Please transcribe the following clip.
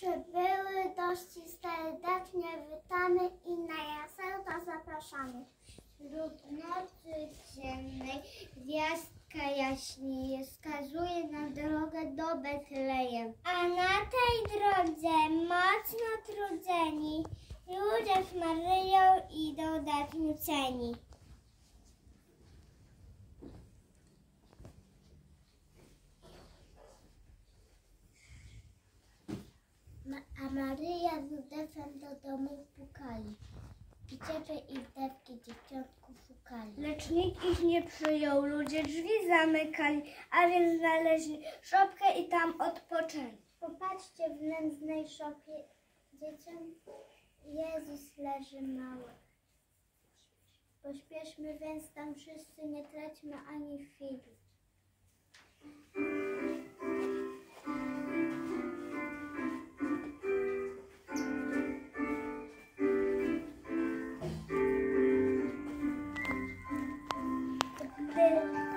Przybyły dość serdecznie witamy i na jasełka zapraszamy. Wśród nocy ciemnej gwiazdka jaśnieje, wskazuje nam drogę do Betlejem. A na tej drodze mocno trudzeni, Józef Maryją idą dać Maryja z Józefem do domu pukali. I ciepłe i dewki dzieciątku szukali. Lecz nikt ich nie przyjął, ludzie drzwi zamykali, a więc znaleźli szopkę i tam odpoczęli. Popatrzcie w nędznej szopie, dzieciom Jezus leży mały. Pośpieszmy więc tam wszyscy, nie traćmy ani chwili. Bye.